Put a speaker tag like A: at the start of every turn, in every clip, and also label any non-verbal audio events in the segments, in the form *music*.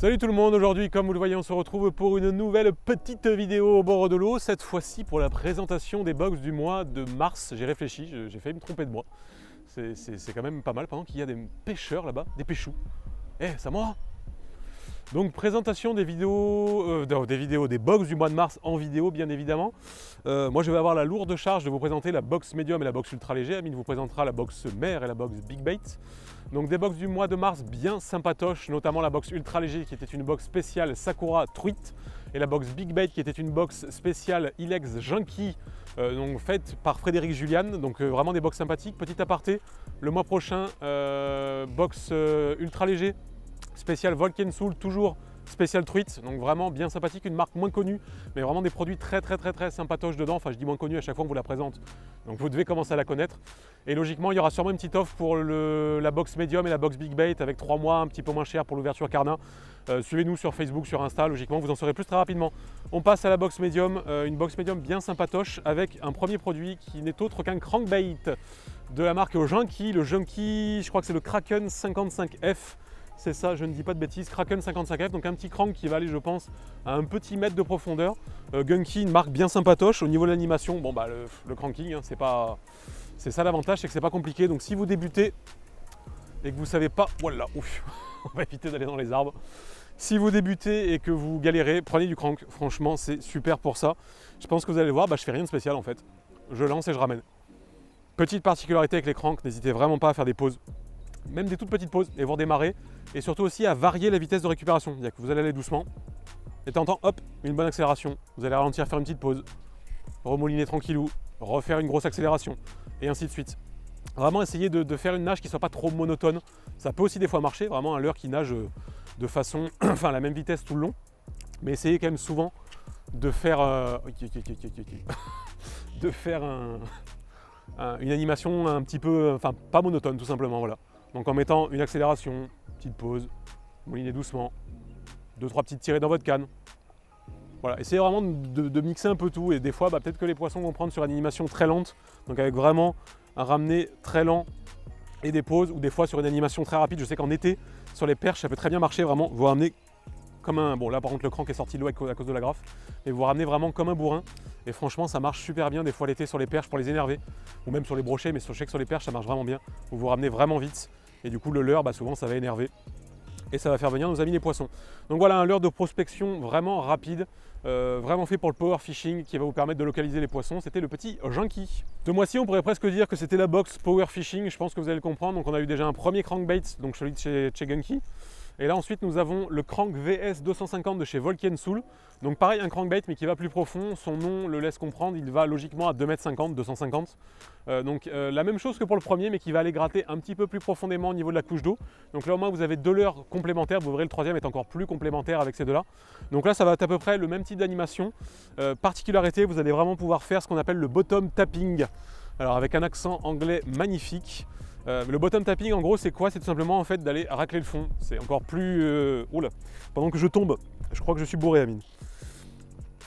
A: Salut tout le monde, aujourd'hui comme vous le voyez on se retrouve pour une nouvelle petite vidéo au bord de l'eau, cette fois-ci pour la présentation des box du mois de mars. J'ai réfléchi, j'ai failli me tromper de mois. C'est quand même pas mal pendant qu'il y a des pêcheurs là-bas, des pêchous. Eh, c'est moi donc présentation des vidéos, euh, des vidéos, des box du mois de mars en vidéo bien évidemment. Euh, moi je vais avoir la lourde charge de vous présenter la box médium et la box ultra léger. Amine vous présentera la box mer et la box big bait. Donc des box du mois de mars bien sympatoches, notamment la box ultra léger qui était une box spéciale Sakura Truite et la box Big Bait qui était une box spéciale Ilex Junkie euh, donc faite par Frédéric Julian. Donc vraiment des box sympathiques. Petit aparté, le mois prochain, box ultra léger spécial Volcan Soul, toujours spécial truite, donc vraiment bien sympathique, une marque moins connue, mais vraiment des produits très très très très sympatoches dedans, enfin je dis moins connue à chaque fois qu'on vous la présente, donc vous devez commencer à la connaître. Et logiquement il y aura sûrement une petite offre pour la box médium et la box big bait avec 3 mois un petit peu moins cher pour l'ouverture Carna. Euh, suivez-nous sur Facebook, sur Insta, logiquement vous en saurez plus très rapidement. On passe à la box médium, euh, une box médium bien sympatoche avec un premier produit qui n'est autre qu'un crankbait de la marque Junkie, le Junkie, je crois que c'est le Kraken 55F c'est ça, je ne dis pas de bêtises, Kraken 55F, donc un petit crank qui va aller, je pense, à un petit mètre de profondeur. Euh, Gunky, une marque bien sympatoche. Au niveau de l'animation, bon bah le, cranking, hein, c'est ça l'avantage, c'est que c'est pas compliqué. Donc si vous débutez et que vous savez pas, voilà, *laughs* ouf, on va éviter d'aller dans les arbres. Si vous débutez et que vous galérez, prenez du crank. Franchement, c'est super pour ça. Je pense que vous allez voir, bah, je fais rien de spécial en fait. Je lance et je ramène. Petite particularité avec les cranks, n'hésitez vraiment pas à faire des pauses même des toutes petites pauses et vous redémarrez. Et surtout aussi à varier la vitesse de récupération. Que vous allez aller doucement. Et temps hop, une bonne accélération. Vous allez ralentir, faire une petite pause. Remouliner tranquillou. Refaire une grosse accélération. Et ainsi de suite. Vraiment essayer de, faire une nage qui ne soit pas trop monotone. Ça peut aussi des fois marcher. Vraiment un leurre qui nage euh, de façon, *clears throat* enfin la même vitesse tout le long. Mais essayez quand même souvent de faire, de faire une animation un petit peu, enfin pas monotone tout simplement. Voilà. Donc en mettant une accélération, petite pause, mouliner doucement, deux trois petites tirées dans votre canne. Voilà, essayez vraiment de, mixer un peu tout et des fois bah, peut-être que les poissons vont prendre sur une animation très lente, donc avec vraiment un ramener très lent et des pauses, ou des fois sur une animation très rapide. Je sais qu'en été, sur les perches, ça peut très bien marcher vraiment. Vous ramenez comme un. Bon, là par contre, le crank est sorti de l'eau à cause de la graffe, mais vous ramenez vraiment comme un bourrin. Et franchement, ça marche super bien des fois l'été sur les perches pour les énerver, ou même sur les brochets, mais je sais que sur les perches, ça marche vraiment bien. Vous vous ramenez vraiment vite et du coup, le leurre, bah, souvent, ça va énerver. Et ça va faire venir nos amis les poissons. Donc voilà, un leurre de prospection vraiment rapide, euh, vraiment fait pour le power fishing qui va vous permettre de localiser les poissons. C'était le petit Junkie. De mois-ci, on pourrait presque dire que c'était la box power fishing. Je pense que vous allez le comprendre. Donc on a eu déjà un premier crankbait, donc celui de chez, chez Gunky. Et là ensuite nous avons le Crank VS 250 de chez Volcan Soul. Donc pareil un crankbait mais qui va plus profond. Son nom le laisse comprendre, il va logiquement à 2m50, 250. Euh, donc euh, la même chose que pour le premier mais qui va aller gratter un petit peu plus profondément au niveau de la couche d'eau. Donc là au moins vous avez deux leurres complémentaires. Vous verrez le troisième est encore plus complémentaire avec ces deux là. Donc là ça va être à peu près le même type d'animation. Euh, particularité, vous allez vraiment pouvoir faire ce qu'on appelle le bottom tapping. Alors avec un accent anglais magnifique. Euh, le bottom tapping, en gros, c'est quoi? C'est tout simplement en fait d'aller racler le fond. C'est encore plus. Euh, oula, pendant que je tombe, je crois que je suis bourré, Amine.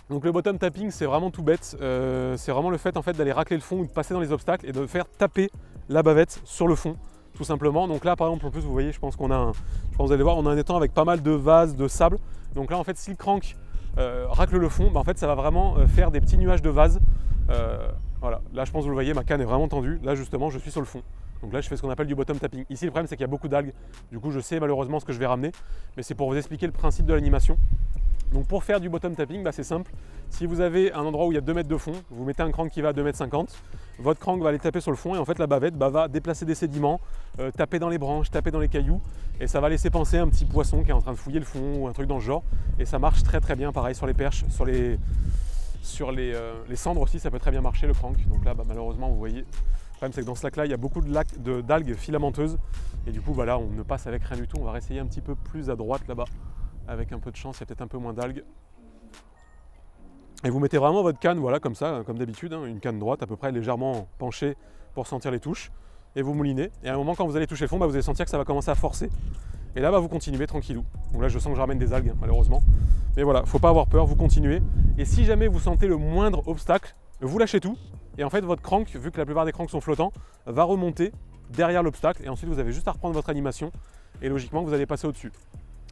A: Donc le bottom tapping, c'est vraiment tout bête. Euh, c'est vraiment le fait en fait d'aller racler le fond ou de passer dans les obstacles et de faire taper la bavette sur le fond, tout simplement. Donc là, par exemple, en plus, vous voyez, je pense qu'on a, un, je pense vous allez voir, on a un étang avec pas mal de vases, de sable. Donc là, en fait, si le crank racle le fond, bah, en fait, ça va vraiment faire des petits nuages de vase. voilà. Là, je pense que vous le voyez, ma canne est vraiment tendue. Là, justement, je suis sur le fond. Donc là, je fais ce qu'on appelle du bottom tapping. Ici, le problème, c'est qu'il y a beaucoup d'algues. Du coup, je sais malheureusement ce que je vais ramener, mais c'est pour vous expliquer le principe de l'animation. Donc pour faire du bottom tapping, bah, c'est simple. Si vous avez un endroit où il y a 2 mètres de fond, vous mettez un crank qui va à 2 mètres 50, votre crank va aller taper sur le fond et en fait la bavette bah, va déplacer des sédiments, euh, taper dans les branches, taper dans les cailloux et ça va laisser penser un petit poisson qui est en train de fouiller le fond ou un truc dans ce genre. Et ça marche très très bien, pareil sur les perches, sur les, sur les, euh, les cendres aussi, ça peut très bien marcher le crank. Donc là, bah, malheureusement, vous voyez, c'est que dans ce lac-là, il y a beaucoup d'algues filamenteuses. Et du coup, voilà, on ne passe avec rien du tout. On va réessayer un petit peu plus à droite là-bas. Avec un peu de chance, il y a peut-être un peu moins d'algues. Et vous mettez vraiment votre canne, voilà, comme ça, comme d'habitude, hein, une canne droite à peu près légèrement penchée pour sentir les touches. Et vous moulinez. Et à un moment, quand vous allez toucher le fond, bah, vous allez sentir que ça va commencer à forcer. Et là, bah, vous continuez tranquillou. Donc là, je sens que je ramène des algues, malheureusement. Mais voilà, faut pas avoir peur, vous continuez. Et si jamais vous sentez le moindre obstacle, vous lâchez tout et en fait, votre crank, vu que la plupart des cranks sont flottants, va remonter derrière l'obstacle. Et ensuite, vous avez juste à reprendre votre animation. Et logiquement, vous allez passer au-dessus.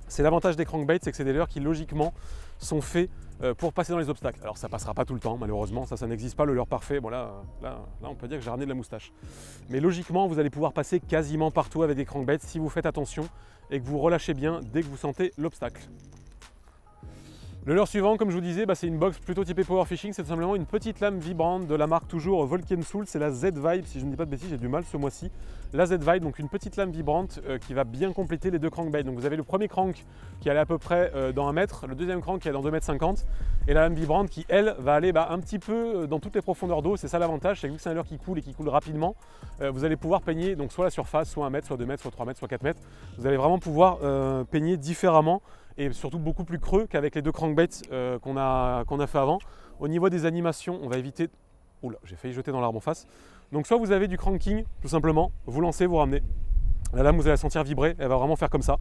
A: C'est l'avantage des crankbaits, c'est que c'est des leurres qui logiquement sont faits euh, pour passer dans les obstacles. Alors ça passera pas tout le temps, malheureusement, ça, ça n'existe pas le leurre parfait. Bon là, là, on peut dire que j'ai ramené de la moustache. Mais logiquement, vous allez pouvoir passer quasiment partout avec des crankbaits si vous faites attention et que vous relâchez bien dès que vous sentez l'obstacle. Le leurre suivant, comme je vous disais, bah, c'est une box plutôt typée power fishing. C'est tout simplement une petite lame vibrante de la marque toujours Volcan Soul. C'est la Z-Vibe, si je ne dis pas de bêtises, j'ai du mal ce mois-ci. La Z-Vibe, donc une petite lame vibrante euh, qui va bien compléter les deux crankbaits. Donc vous avez le premier crank qui allait à peu près euh, dans un mètre, le deuxième crank qui est dans 2 mètres 50 et la lame vibrante qui, elle, va aller bah, un petit peu euh, dans toutes les profondeurs d'eau. C'est ça l'avantage, c'est que vu que c'est un leurre qui coule et qui coule rapidement, vous allez pouvoir peigner donc soit la surface, soit 1 mètre, soit 2 mètres, soit 3 mètres, soit 4 mètres. Vous allez vraiment pouvoir peigner différemment et surtout beaucoup plus creux qu'avec les deux crankbaits euh, qu'on a, a fait avant. Au niveau des animations, on va éviter... Oula, j'ai failli jeter dans l'arbre en face. Donc soit vous avez du cranking, tout simplement, vous lancez, vous ramenez. La lame, vous allez la sentir vibrer, elle va vraiment faire comme ça.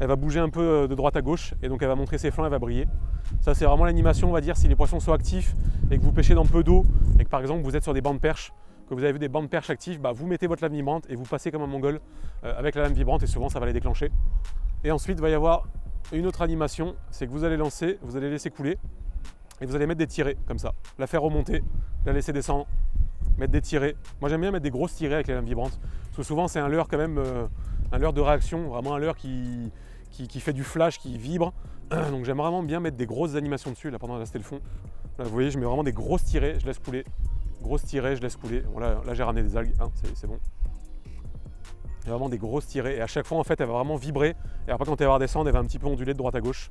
A: Elle va bouger un peu euh, de droite à gauche et donc elle va montrer ses flancs, elle va briller. Ça c'est vraiment l'animation, on va dire, si les poissons sont actifs et que vous pêchez dans peu d'eau et que par exemple vous êtes sur des bancs de que vous avez vu des bancs de perche actifs, bah, vous mettez votre lame vibrante et vous passez comme un mongol euh, avec la lame vibrante et souvent ça va les déclencher. Et ensuite il va y avoir une autre animation, c'est que vous allez lancer, vous allez laisser couler et vous allez mettre des tirées comme ça. La faire remonter, la laisser descendre, mettre des tirées. Moi j'aime bien mettre des grosses tirées avec les lames vibrantes parce que souvent c'est un leurre quand même, euh, un leurre de réaction, vraiment un leurre qui, fait du flash, qui vibre. *clears throat* Donc j'aime vraiment bien mettre des grosses animations dessus là pendant de rester le fond. vous voyez, je mets vraiment des grosses tirées, je laisse couler. Grosses tirées, je laisse couler. là, j'ai ramené des algues, hein, c'est bon. Il y a vraiment des grosses tirées. Et à chaque fois, en fait, elle va vraiment vibrer. Et après, quand elle va redescendre, elle va un petit peu onduler de droite à gauche.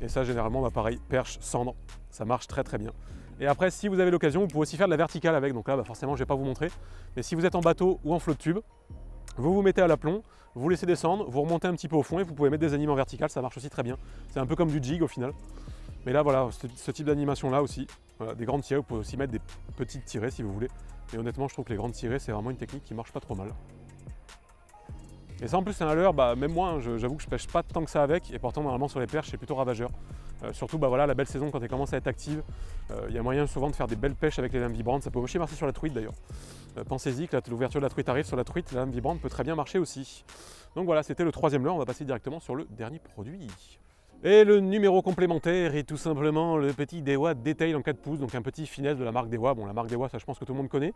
A: Et ça, généralement, bah, pareil, perche, cendre, ça marche très très bien. Et après, si vous avez l'occasion, vous pouvez aussi faire de la verticale avec. Donc là, bah, forcément, je ne vais pas vous montrer. Mais si vous êtes en bateau ou en flot de tube, vous vous mettez à l'aplomb, vous laissez descendre, vous remontez un petit peu au fond et vous pouvez mettre des animes en vertical, ça marche aussi très bien. C'est un peu comme du jig au final. Mais là, voilà, ce, type d'animation là aussi, des grandes tirées, vous pouvez aussi mettre des petites tirées si vous voulez. Et honnêtement, je trouve que les grandes tirées, c'est vraiment une technique qui marche pas trop mal. Et ça en plus c'est un leurre, bah, même moi hein, j'avoue que je pêche pas tant que ça avec et pourtant normalement sur les perches c'est plutôt ravageur. Euh, surtout bah, voilà, la belle saison quand elle commence à être active, euh, il y a moyen souvent de faire des belles pêches avec les lames vibrantes, ça peut aussi marcher sur la truite d'ailleurs. Euh, pensez-y que l'ouverture de la truite arrive sur la truite, la lame vibrante peut très bien marcher aussi. Donc voilà, c'était le troisième leurre, on va passer directement sur le dernier produit. Et le numéro complémentaire est tout simplement le petit Dewa Detail en 4 pouces, donc un petit finesse de la marque Dewa. Bon, la marque Dewa, ça je pense que tout le monde connaît.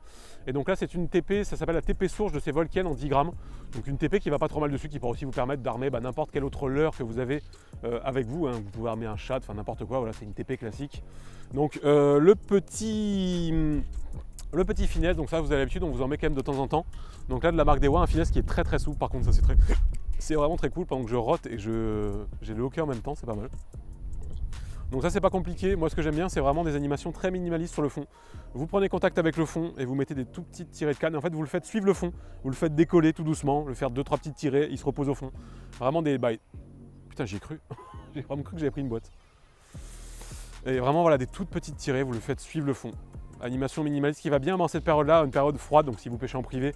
A: Et donc là, c'est une TP, ça s'appelle la TP source de ces Volcan en 10 grammes. Donc une TP qui va pas trop mal dessus, qui pourra aussi vous permettre d'armer bah, n'importe quel autre leurre que vous avez euh, avec vous. Hein. Vous pouvez armer un chat, enfin n'importe quoi, voilà, c'est une TP classique. Donc euh, le petit le petit finesse, donc ça vous avez l'habitude, on vous en met quand même de temps en temps. Donc là de la marque Dewa, un finesse qui est très très souple, par contre ça c'est très c'est vraiment très cool pendant que je rote et que j'ai le hockey en même temps, c'est pas mal. Donc ça c'est pas compliqué, moi ce que j'aime bien c'est vraiment des animations très minimalistes sur le fond. Vous prenez contact avec le fond et vous mettez des tout petites tirées de canne en fait vous le faites suivre le fond, vous le faites décoller tout doucement, le faire deux trois petites tirées, il se repose au fond. Vraiment des bails. Putain j'ai cru, *laughs* j'ai vraiment cru que j'avais pris une boîte. Et vraiment voilà des toutes petites tirées, vous le faites suivre le fond animation minimaliste qui va bien dans cette période-là, une période froide, donc si vous pêchez en privé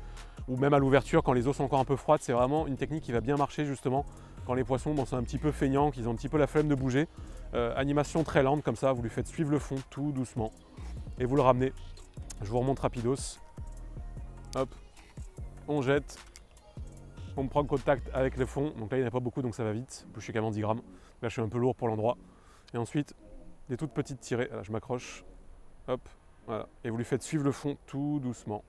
A: ou même à l'ouverture quand les eaux sont encore un peu froides, c'est vraiment une technique qui va bien marcher justement quand les poissons sont un petit peu feignants, qu'ils ont un petit peu la flemme de bouger. Euh, animation très lente comme ça, vous lui faites suivre le fond tout doucement et vous le ramenez. Je vous remonte rapidos. Hop, on jette, on prend contact avec le fond. Donc là, il n'y en a pas beaucoup, donc ça va vite. Je suis qu'à 10 grammes. Là, je suis un peu lourd pour l'endroit. Et ensuite, des toutes petites tirées. Là, je m'accroche. Hop, et vous lui faites suivre le fond tout doucement.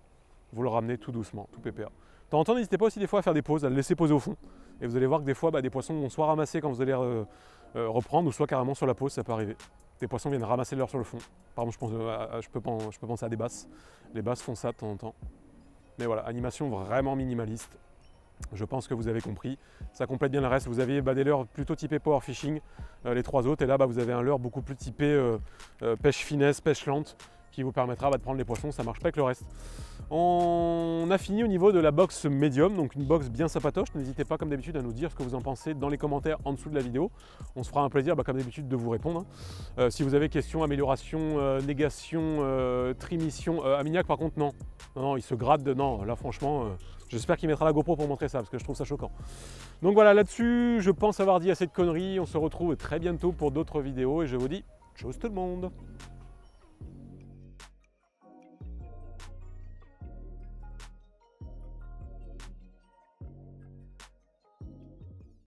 A: Vous le ramenez tout doucement, tout pépère. De temps en temps, n'hésitez pas aussi des fois à faire des pauses, à le laisser poser au fond. Et vous allez voir que des fois, bah, des poissons vont soit ramasser quand vous allez euh, euh, reprendre, ou soit carrément sur la pause, ça peut arriver. Des poissons viennent ramasser leur sur le fond. Par exemple, je, pense, euh, je, peux, penser à des basses. Les basses font ça de temps en temps. Mais voilà, animation vraiment minimaliste. Je pense que vous avez compris. Ça complète bien le reste. Vous aviez bah, des leurres plutôt typés power fishing, les trois autres. Et là, bah, vous avez un leurre beaucoup plus typé pêche finesse, pêche lente qui vous permettra bah, de prendre les poissons, ça marche pas avec le reste. On a fini au niveau de la box médium, donc une box bien sapatoche. N'hésitez pas comme d'habitude à nous dire ce que vous en pensez dans les commentaires en dessous de la vidéo. On se fera un plaisir bah, comme d'habitude de vous répondre. Euh, si vous avez questions, amélioration, euh, négation, euh, trimission, Amignac par contre non. non. il se gratte. Non, là franchement, j'espère qu'il mettra la GoPro pour montrer ça parce que je trouve ça choquant. Donc voilà, là-dessus, je pense avoir dit assez de conneries. On se retrouve très bientôt pour d'autres vidéos et je vous dis, chose tout le monde